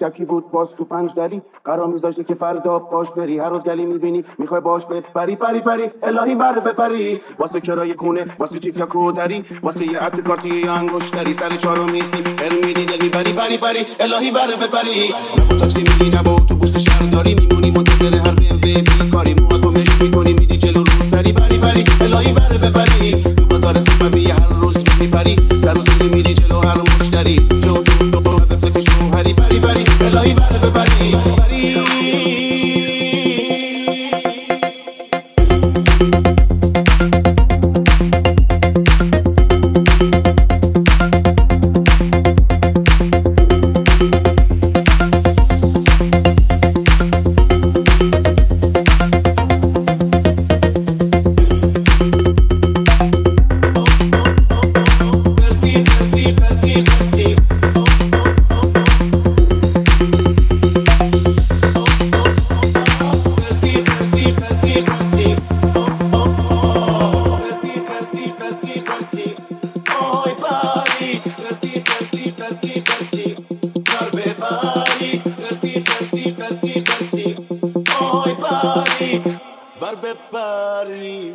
شکی بود باز تو پنج دلی قرار میذاشتی که فردا باش بری. هر روز گلی می‌بینی می‌خوای باش بپری پری پری. الهی بر بپری. واسه کرای خونه واسه چیک یا کودری واسه یه عطر کارتی یا انگشتری سر چارو میستی هر میدی دلی بری پری پری. الهی بر بپری. نبود تاکسی میگی نبا اتوبوس شهرداری میمونی. منتظر هر بی بیکاری موهاتو مشت می‌کنی میدی جلو رو سری. بری پری. الهی بر بپری. تو بازار هر روز میپری. سر و میدی جلو هر مشتری. dirty, dirty. Oh, Barbe.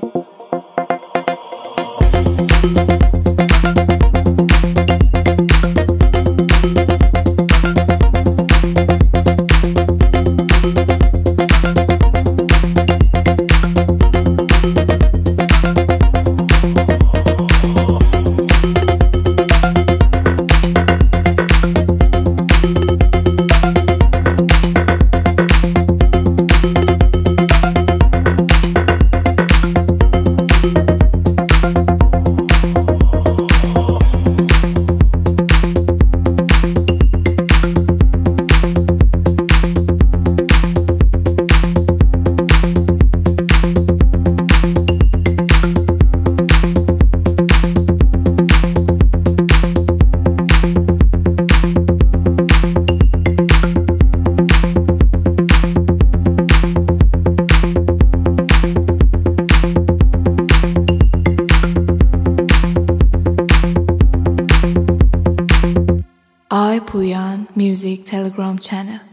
Music Telegram channel.